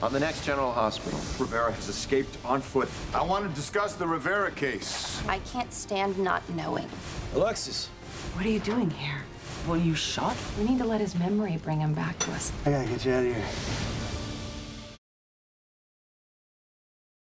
On the next General Hospital. Rivera has escaped on foot. I want to discuss the Rivera case. I can't stand not knowing. Alexis. What are you doing here? Were you shot? We need to let his memory bring him back to us. I gotta get you out of here.